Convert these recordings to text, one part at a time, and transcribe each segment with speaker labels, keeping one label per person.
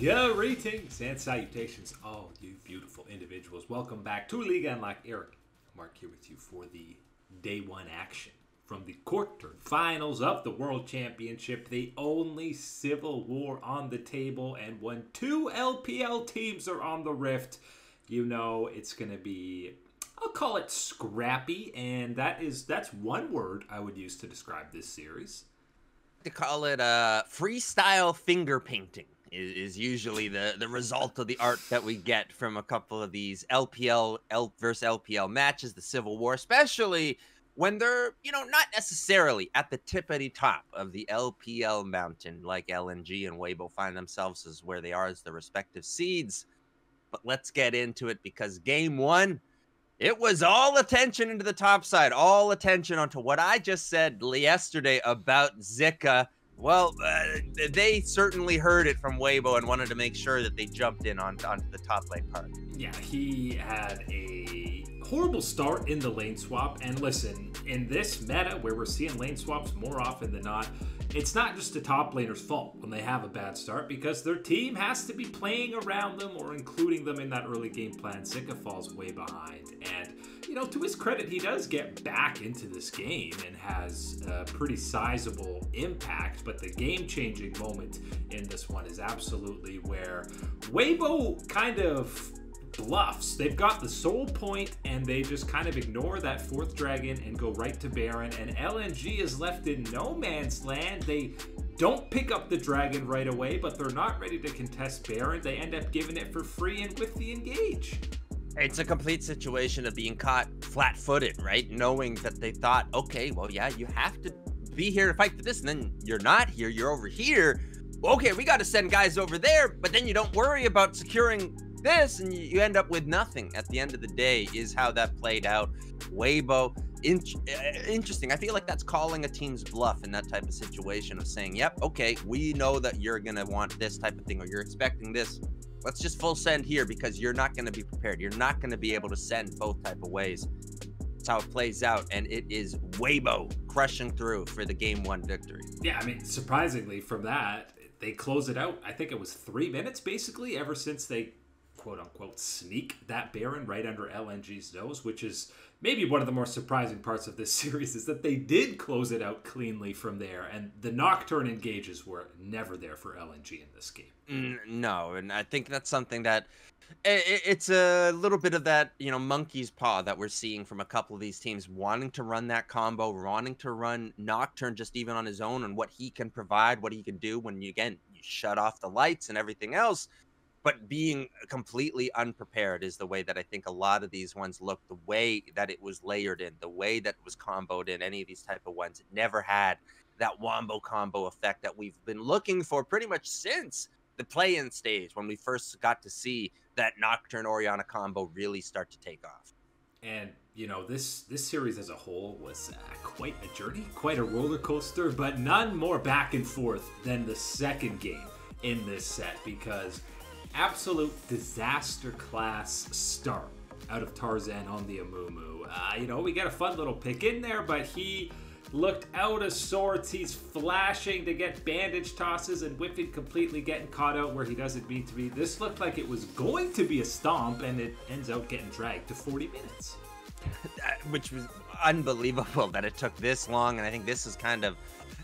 Speaker 1: Greetings and salutations, all you beautiful individuals. Welcome back to League on Lock. Eric Mark here with you for the day one action from the quarterfinals of the World Championship, the only civil war on the table. And when two LPL teams are on the rift, you know it's going to be I'll call it scrappy, and that is that's one word I would use to describe this series.
Speaker 2: To call it uh, freestyle finger painting is, is usually the the result of the art that we get from a couple of these LPL L versus LPL matches, the Civil War, especially when they're you know not necessarily at the tippity top of the LPL mountain like LNG and Weibo find themselves as where they are as the respective seeds. But let's get into it because game one it was all attention into the top side, all attention onto what I just said yesterday about Zika. Well, uh, they certainly heard it from Weibo and wanted to make sure that they jumped in on onto the top lane part.
Speaker 1: Yeah, he had a horrible start in the lane swap. And listen, in this meta where we're seeing lane swaps more often than not, it's not just the top laner's fault when they have a bad start because their team has to be playing around them or including them in that early game plan. Zika falls way behind. And, you know, to his credit, he does get back into this game and has a pretty sizable impact. But the game changing moment in this one is absolutely where Weibo kind of bluffs. They've got the soul point and they just kind of ignore that fourth dragon and go right to Baron. And LNG is left in no man's land. They don't pick up the dragon right away, but they're not ready to contest Baron. They end up giving it for free and with the engage.
Speaker 2: It's a complete situation of being caught flat footed, right? Knowing that they thought, okay, well, yeah, you have to be here to fight for this, and then you're not here, you're over here. Okay, we got to send guys over there, but then you don't worry about securing this and you end up with nothing at the end of the day is how that played out weibo in- uh, interesting i feel like that's calling a team's bluff in that type of situation of saying yep okay we know that you're gonna want this type of thing or you're expecting this let's just full send here because you're not going to be prepared. You're not going to be able to send both type of ways. That's how it plays out and it is weibo crushing through for the game one victory.
Speaker 1: Yeah i mean surprisingly from that they close it out i think it was three minutes basically ever since they quote unquote sneak that Baron right under LNG's nose, which is maybe one of the more surprising parts of this series is that they did close it out cleanly from there, and the Nocturne engages were never there for LNG in this game.
Speaker 2: Mm, no, and I think that's something that it's a little bit of that you know monkey's paw that we're seeing from a couple of these teams wanting to run that combo wanting to run nocturne just even on his own and what he can provide what he can do when you again you shut off the lights and everything else but being completely unprepared is the way that I think a lot of these ones look. The way that it was layered in, the way that it was comboed in, any of these type of ones, it never had that wombo combo effect that we've been looking for pretty much since the play-in stage when we first got to see that Nocturne Orianna combo really start to take off.
Speaker 1: And you know this this series as a whole was uh, quite a journey, quite a roller coaster, but none more back and forth than the second game in this set because absolute disaster class start out of Tarzan on the Amumu. Uh, you know, we got a fun little pick in there, but he looked out of sorts. He's flashing to get bandage tosses and whipping completely getting caught out where he doesn't mean to be. This looked like it was going to be a stomp, and it ends up getting dragged to 40 minutes.
Speaker 2: Which was unbelievable that it took this long, and I think this is kind of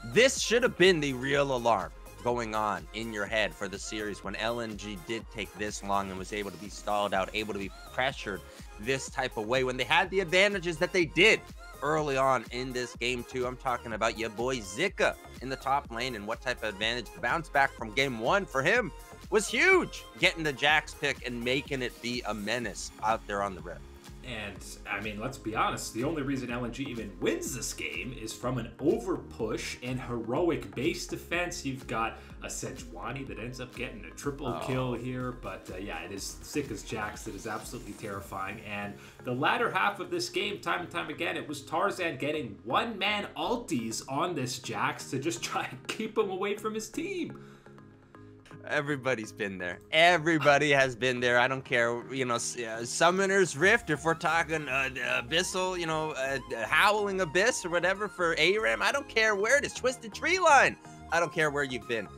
Speaker 2: this should have been the real alarm going on in your head for the series when LNG did take this long and was able to be stalled out, able to be pressured this type of way when they had the advantages that they did early on in this game too. I'm talking about your boy Zika in the top lane and what type of advantage the bounce back from game one for him was huge. Getting the Jax pick and making it be a menace out there on the rim.
Speaker 1: And I mean, let's be honest, the only reason LNG even wins this game is from an over push and heroic base defense. You've got a Sejuani that ends up getting a triple oh. kill here, but uh, yeah, it is Zika's Jax that is absolutely terrifying. And the latter half of this game, time and time again, it was Tarzan getting one man alties on this Jax to just try and keep him away from his team.
Speaker 2: Everybody's been there. Everybody has been there. I don't care, you know, uh, Summoner's Rift, if we're talking uh, Abyssal, you know, uh, Howling Abyss or whatever for ARAM. I don't care where it is. Twisted Tree Line. I don't care where you've been.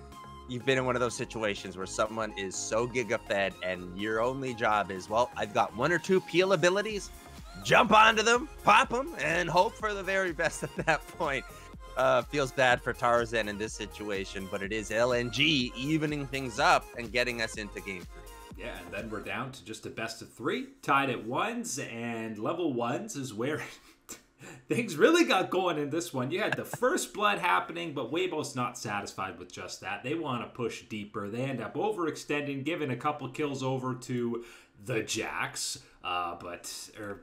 Speaker 2: you've been in one of those situations where someone is so giga fed and your only job is, well, I've got one or two peel abilities, jump onto them, pop them, and hope for the very best at that point. Uh, feels bad for Tarzan in this situation, but it is LNG evening things up and getting us into game three.
Speaker 1: Yeah, and then we're down to just a best of three, tied at ones, and level ones is where things really got going in this one. You had the first blood happening, but Weibo's not satisfied with just that. They want to push deeper. They end up overextending, giving a couple kills over to the Jax. Uh, but or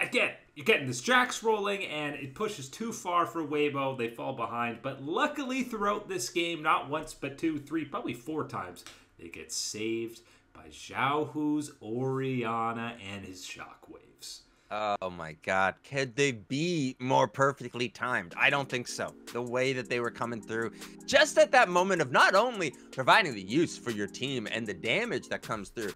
Speaker 1: again, you're getting this Jax rolling, and it pushes too far for Weibo. They fall behind. But luckily, throughout this game, not once but two, three, probably four times, they get saved by Xiaohu's Orianna and his Shockwaves.
Speaker 2: Oh my god. Could they be more perfectly timed? I don't think so. The way that they were coming through, just at that moment of not only providing the use for your team and the damage that comes through,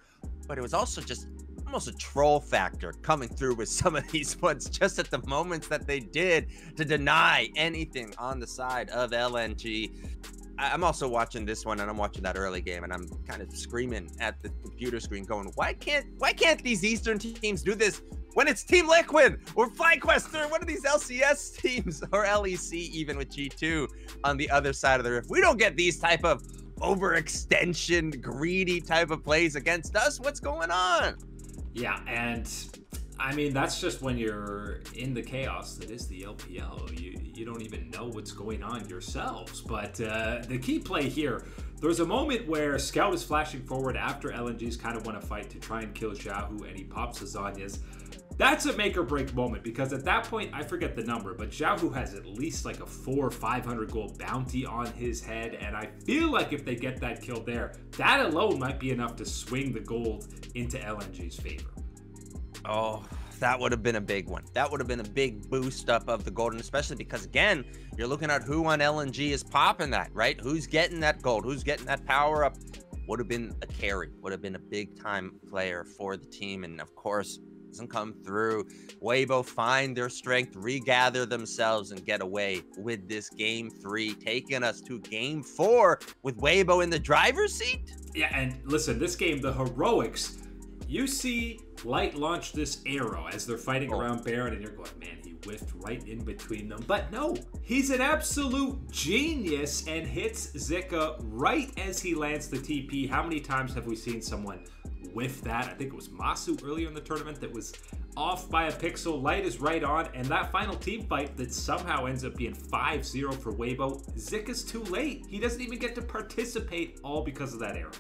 Speaker 2: but it was also just almost a troll factor coming through with some of these ones just at the moments that they did to deny anything on the side of LNG. I'm also watching this one and I'm watching that early game and I'm kind of screaming at the computer screen going, why can't why can't these Eastern teams do this when it's Team Liquid or FlyQuest or one of these LCS teams or LEC even with G2 on the other side of the rift. We don't get these type of overextension, greedy type of plays against us. What's going on?
Speaker 1: Yeah, and I mean that's just when you're in the chaos that is the LPL. You you don't even know what's going on yourselves. But uh, the key play here, there's a moment where Scout is flashing forward after LNG's kind of want to fight to try and kill Xiaohu, and he pops Zhonya's. That's a make or break moment because at that point, I forget the number, but Xiaohu has at least like a four or 500 gold bounty on his head. And I feel like if they get that kill there, that alone might be enough to swing the gold into LNG's favor.
Speaker 2: Oh, that would have been a big one. That would have been a big boost up of the golden, especially because again, you're looking at who on LNG is popping that, right? Who's getting that gold? Who's getting that power up? Would have been a carry, would have been a big time player for the team. And of course, doesn't come through. Weibo find their strength, regather themselves, and get away with this game three, taking us to game four with Weibo in the driver's seat.
Speaker 1: Yeah, and listen, this game, the heroics, you see Light launch this arrow as they're fighting oh. around Baron, and you're going, man, he whiffed right in between them. But no, he's an absolute genius and hits Zika right as he lands the TP. How many times have we seen someone with that. I think it was Massu earlier in the tournament that was off by a pixel. Light is right on, and that final team fight that somehow ends up being 5 0 for Weibo. Zik is too late. He doesn't even get to participate, all because of that arrow.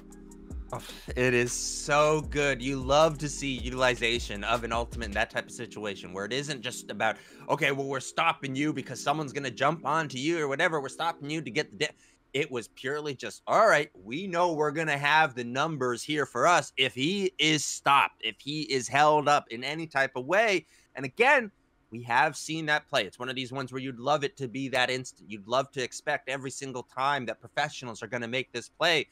Speaker 2: Oh, it is so good. You love to see utilization of an ultimate in that type of situation where it isn't just about, okay, well, we're stopping you because someone's going to jump onto you or whatever. We're stopping you to get the. It was purely just, all right, we know we're going to have the numbers here for us if he is stopped, if he is held up in any type of way. And again, we have seen that play. It's one of these ones where you'd love it to be that instant. You'd love to expect every single time that professionals are going to make this play.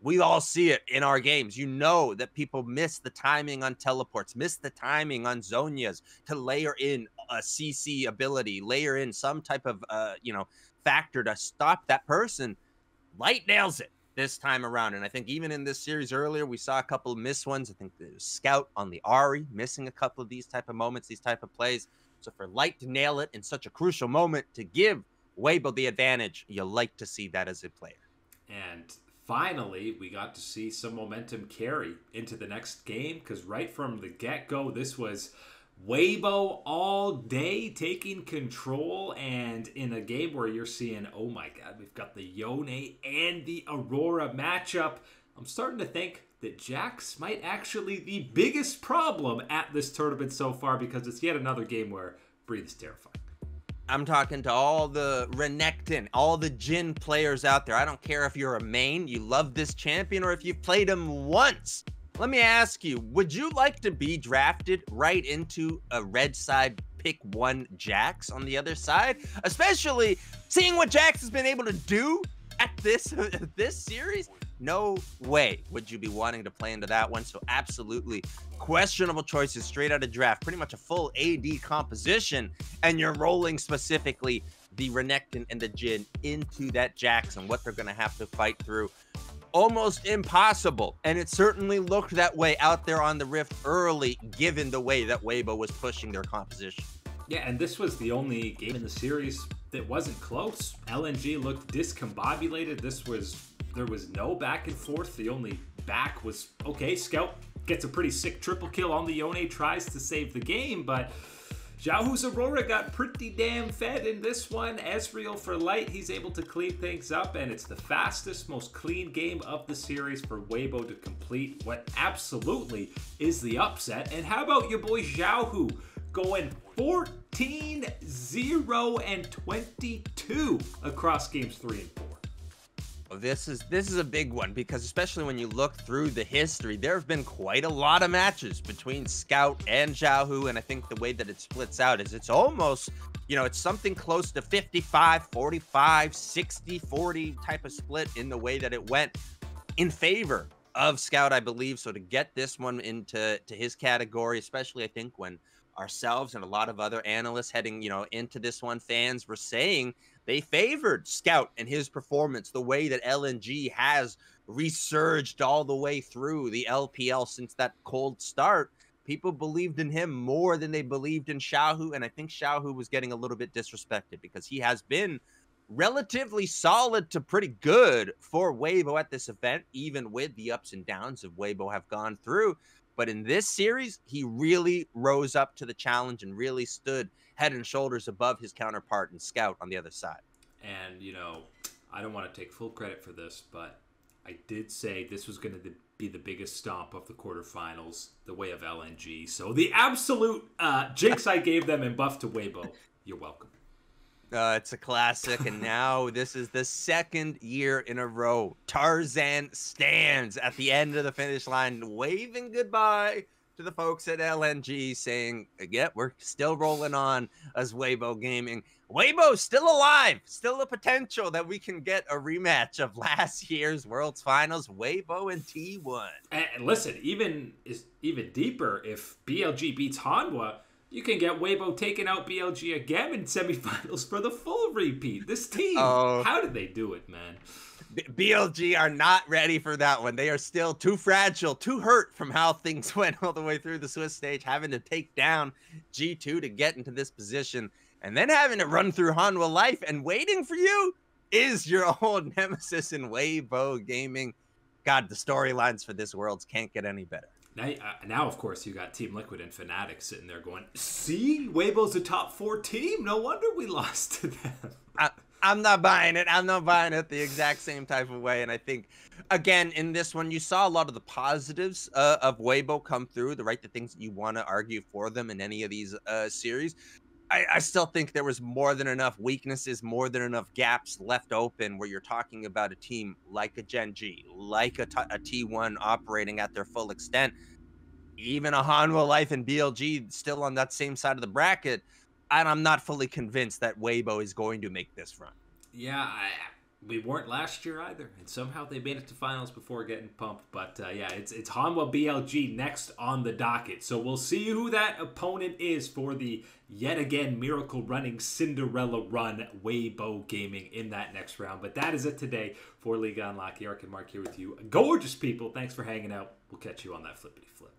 Speaker 2: We all see it in our games. You know that people miss the timing on teleports, miss the timing on Zhonya's to layer in a CC ability, layer in some type of, uh, you know, factor to stop that person. Light nails it this time around. And I think even in this series earlier, we saw a couple of missed ones. I think the scout on the Ahri missing a couple of these type of moments, these type of plays. So for Light to nail it in such a crucial moment to give Weibo the advantage, you like to see that as a player.
Speaker 1: And finally, we got to see some momentum carry into the next game because right from the get go, this was Weibo all day taking control, and in a game where you're seeing, oh my god, we've got the Yone and the Aurora matchup. I'm starting to think that Jax might actually the biggest problem at this tournament so far because it's yet another game where Breathe is terrifying.
Speaker 2: I'm talking to all the Renekton, all the Jhin players out there. I don't care if you're a main, you love this champion, or if you've played him once. Let me ask you, would you like to be drafted right into a red side pick one Jax on the other side? Especially seeing what Jax has been able to do at this this series. no way would you be wanting to play into that one. So absolutely questionable choices straight out of draft. Pretty much a full AD composition, and you're rolling specifically the Renekton and the Jhin into that Jax and what they're going to have to fight through. Almost impossible. And it certainly looked that way out there on the Rift early, given the way that Weibo was pushing their composition.
Speaker 1: Yeah, and this was the only game in the series that wasn't close. LNG looked discombobulated. This was there was no back and forth. The only back was okay. Scout gets a pretty sick triple kill on the Yone, tries to save the game, but Xiaohu's Aurora got pretty damn fed in this one. Ezreal for light, he's able to clean things up, and it's the fastest, most clean game of the series for Weibo to complete what absolutely is the upset. And how about your boy Xiaohu going 14 0 and 22 across games three and four?
Speaker 2: This is this is a big one because especially when you look through the history, there have been quite a lot of matches between Scout and Xiaohu, and I think the way that it splits out is it's almost, you know, it's something close to 55, 45, 60, 40 type of split in the way that it went in favor of Scout, I believe. So to get this one into to his category, especially I think when ourselves and a lot of other analysts heading, you know, into this one, fans were saying they favored Scout and his performance, the way that LNG has resurged all the way through the LPL since that cold start. People believed in him more than they believed in Xiaohu, and I think Xiaohu was getting a little bit disrespected because he has been relatively solid to pretty good for Weibo at this event, even with the ups and downs of Weibo have gone through. But in this series, he really rose up to the challenge and really stood head and shoulders above his counterpart and Scout on the other side.
Speaker 1: And, you know, I don't want to take full credit for this, but I did say this was going to be the biggest stomp of the quarterfinals, the way of LNG. So the absolute uh, jinx I gave them in buff to Weibo, you're welcome.
Speaker 2: Uh, it's a classic, and now this is the second year in a row. Tarzan stands at the end of the finish line, waving goodbye to the folks at LNG, saying, "Yeah, we're still rolling on as Weibo Gaming. Weibo still alive, still a potential that we can get a rematch of last year's World's Finals, Weibo and T1."
Speaker 1: And listen, even is even deeper if BLG beats Hanwha you can get Weibo taking out BLG again in semifinals for the full repeat. This team, oh. how did they do it, man?
Speaker 2: BLG are not ready for that one. They are still too fragile, too hurt from how things went all the way through the Swiss stage, having to take down G2 to get into this position, and then having to run through Hanwha Life and waiting for you is your old nemesis in Weibo Gaming. God, the storylines for this worlds can't get any better.
Speaker 1: Now, uh, now, of course, you got Team Liquid and Fnatic sitting there going, "See, Weibo's a top four team. No wonder we lost to them."
Speaker 2: I, I'm not buying it. I'm not buying it the exact same type of way. And I think, again, in this one, you saw a lot of the positives uh, of Weibo come through, the right, the things that you want to argue for them in any of these uh, series. I, I, still think there was more than enough weaknesses, more than enough gaps left open where you're talking about a team like a Gen G, like a, a T1 operating at their full extent, even a Hanwha Life and BLG still on that same side of the bracket. And I'm not fully convinced that Weibo is going to make this run.
Speaker 1: Yeah, I, we weren't last year either, and somehow they made it to finals before getting pumped. But uh, yeah, it's it's Hanwha BLG next on the docket, so we'll see who that opponent is for the yet again miracle running Cinderella run Weibo Gaming in that next round. But that is it today for League on Lock. Eric and Mark here with you, gorgeous people. Thanks for hanging out. We'll catch you on that flippity flip.